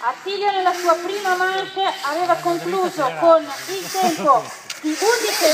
Attilio nella sua prima manche aveva concluso con il tempo di 11